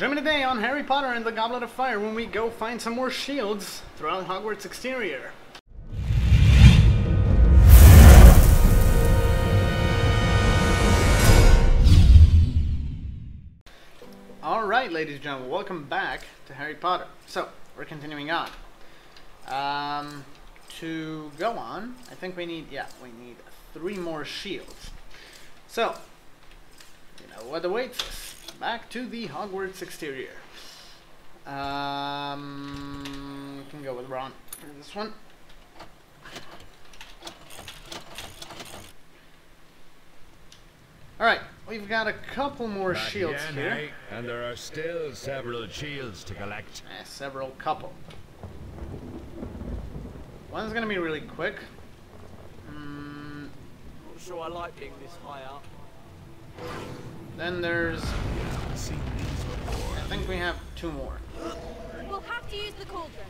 Join me today on Harry Potter and the Goblet of Fire when we go find some more shields throughout Hogwarts exterior. Alright, ladies and gentlemen, welcome back to Harry Potter. So, we're continuing on. Um, to go on, I think we need, yeah, we need three more shields. So, you know what awaits us. Back to the Hogwarts exterior. Um, we can go with Ron for this one. Alright, we've got a couple more Back shields again, here. eh? And there are still several shields to collect. Eh, several couple. One's gonna be really quick. Mm, Not sure I like being this high up. Then there's, Seen these before. I think we have two more. We'll have to use the cauldron.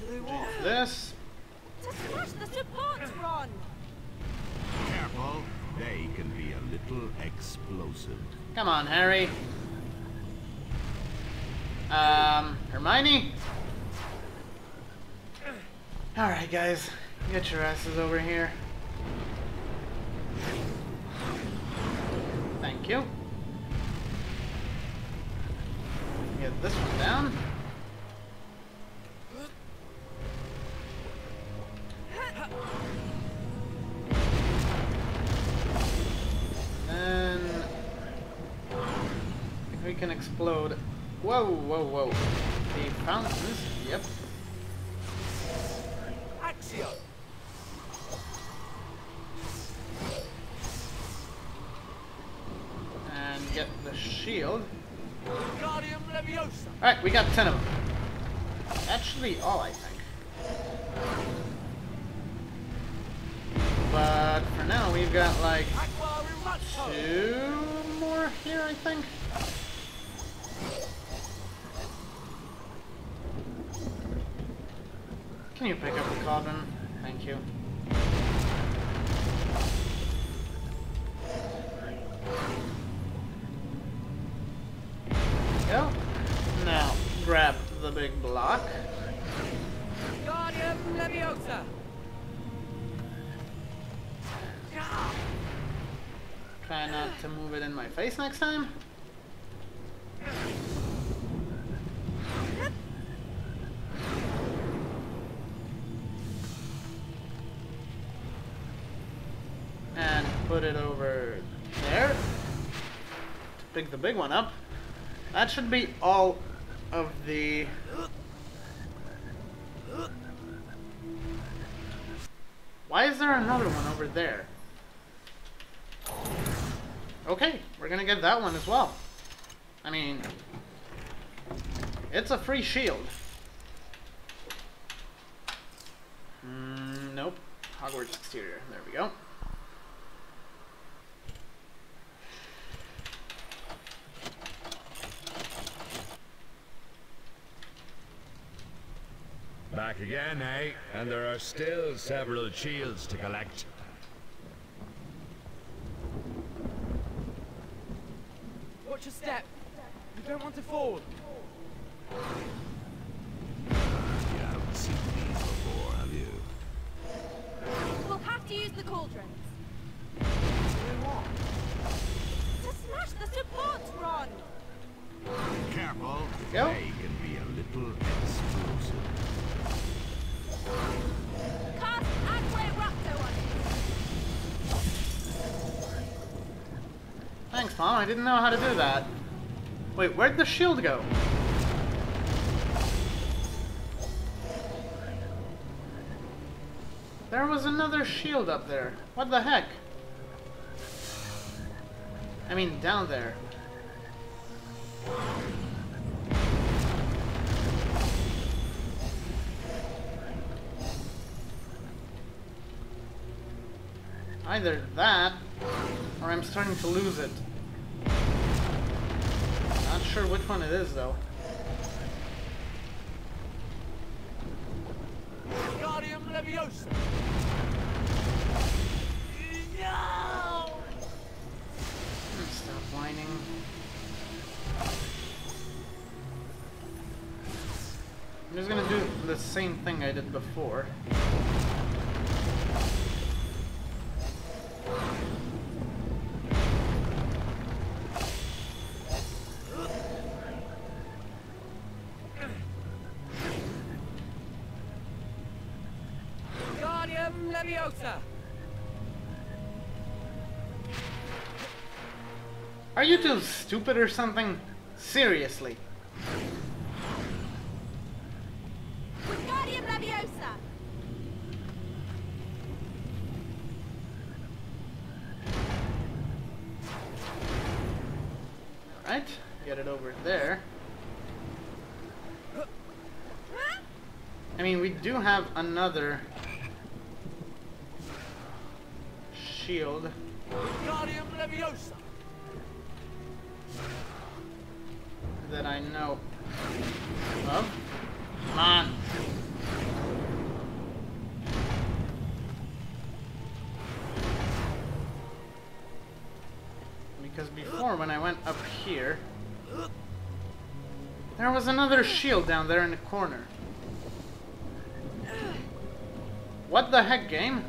To do what? This, To smash the supports, Ron! Careful, they can be a little explosive. come on, Harry. Um, Hermione? Alright, guys, get your asses over here. You. Get this one down. If we can explode. Whoa, whoa, whoa. The fountains. Yep. Shield. Alright, we got 10 of them. Actually, all I think. But for now, we've got like two more here, I think. Can you pick up the cauldron? Thank you. The big block. Wingardium Leviosa! Try not to move it in my face next time. And put it over there. To pick the big one up. That should be all of the... Why is there another one over there? Okay, we're gonna get that one as well. I mean, it's a free shield. Mm, nope. Hogwarts exterior. There we go. Back again, eh? And there are still several shields to collect. Watch your step! You don't want to fall! You haven't seen these before, have you? We'll have to use the cauldrons. I didn't know how to do that. Wait, where'd the shield go? There was another shield up there. What the heck? I mean, down there. Either that, or I'm starting to lose it sure which one it is, though. I'm just gonna do the same thing I did before. Are you two stupid or something? Seriously. Alright, get it over there. I mean, we do have another shield. Leviosa! That I know of. Because before, when I went up here, there was another shield down there in the corner. What the heck, game?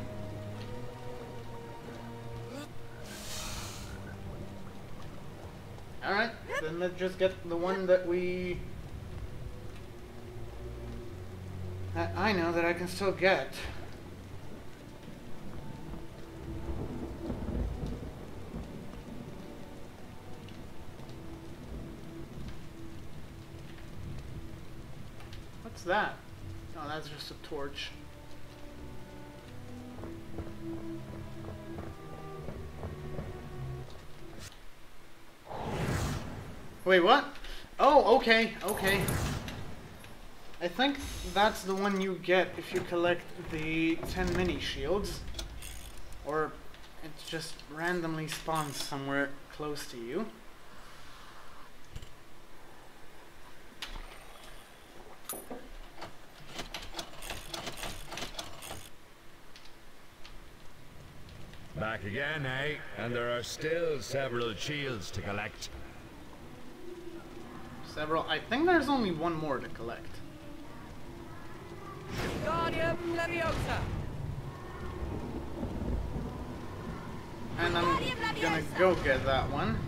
Alright, then let's just get the one that we... That I know that I can still get. What's that? Oh, that's just a torch. Wait, what? Oh, okay, okay. I think that's the one you get if you collect the 10 mini shields. Or it just randomly spawns somewhere close to you. Back again, eh? And there are still several shields to collect. Several. I think there's only one more to collect. Wingardium Leviosa! And I'm gonna go get that one.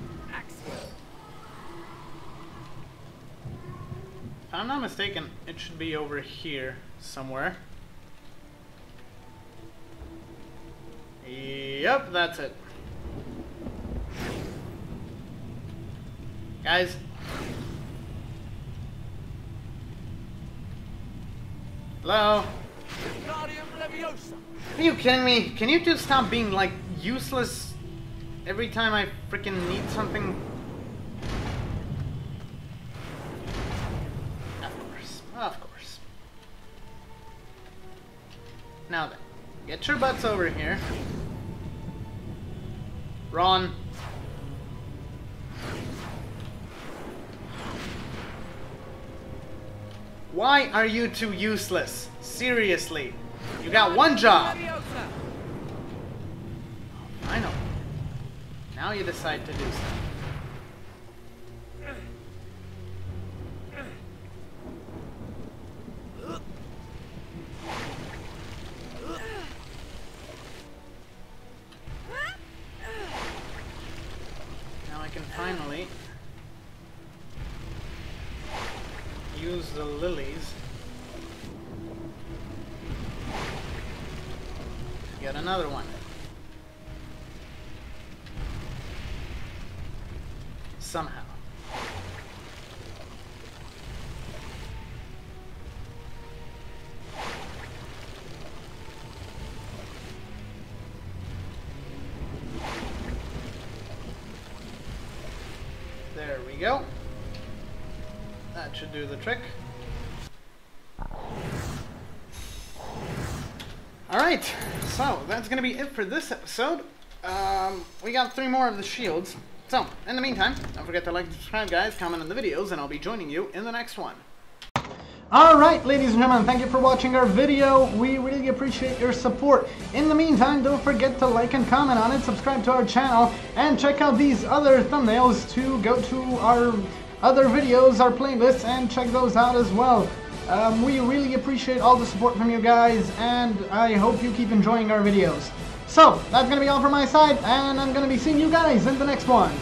If I'm not mistaken, it should be over here somewhere. Yep, that's it. Guys. Hello? Are you kidding me? Can you just stop being like useless every time I freaking need something? Of course, of course. Now then, get your butts over here. Ron. Why are you two useless? Seriously. You got one job. I know. Now you decide to do so. Now I can finally use the lilies get another one. Somehow. There we go. Do the trick. Alright, so that's going to be it for this episode. Um, we got three more of the shields. So, in the meantime, don't forget to like and subscribe, guys, comment on the videos, and I'll be joining you in the next one. Alright, ladies and gentlemen, thank you for watching our video. We really appreciate your support. In the meantime, don't forget to like and comment on it, subscribe to our channel, and check out these other thumbnails to go to our other videos, our playlists, and check those out as well. Um, we really appreciate all the support from you guys, and I hope you keep enjoying our videos. So, that's going to be all from my side, and I'm going to be seeing you guys in the next one.